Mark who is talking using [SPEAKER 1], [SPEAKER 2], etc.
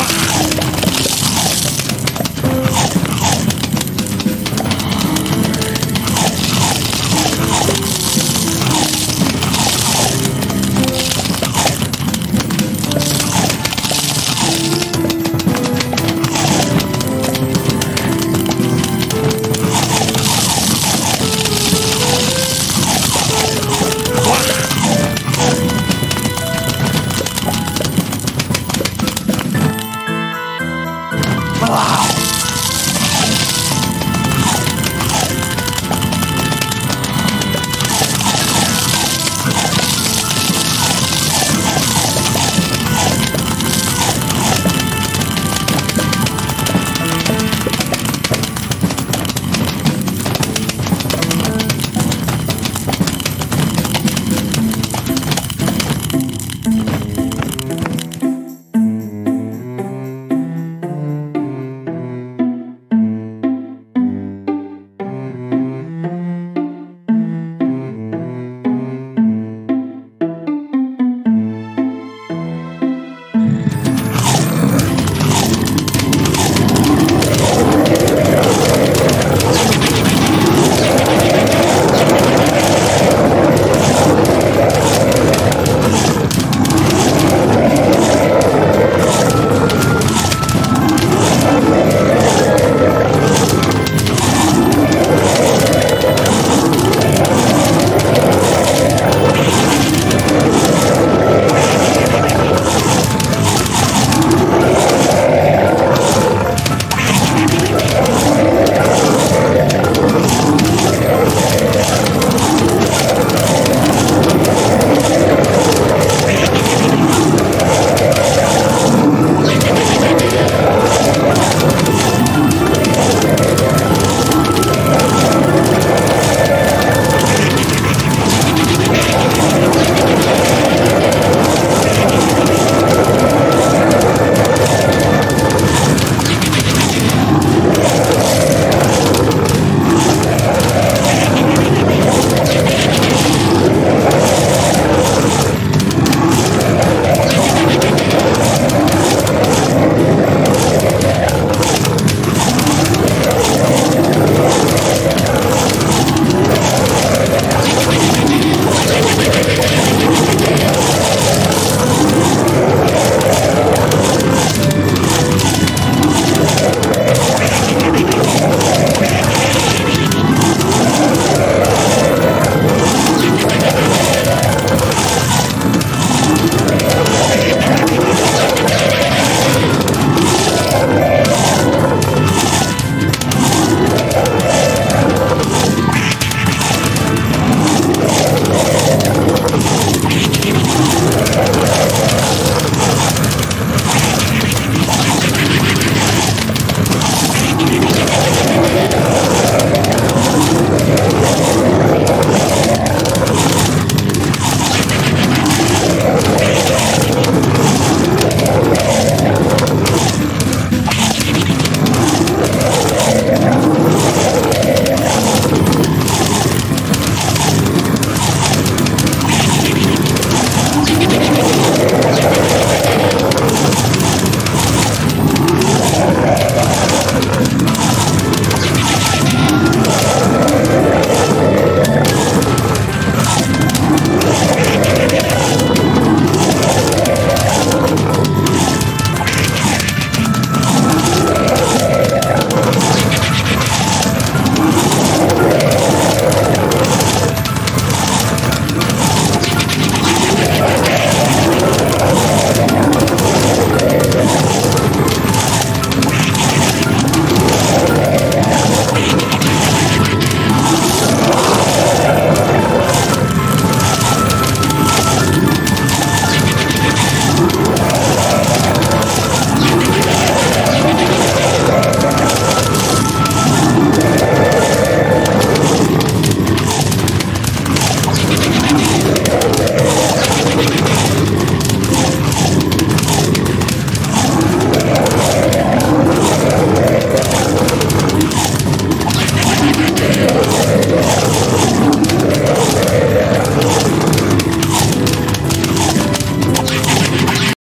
[SPEAKER 1] Wow. Wow.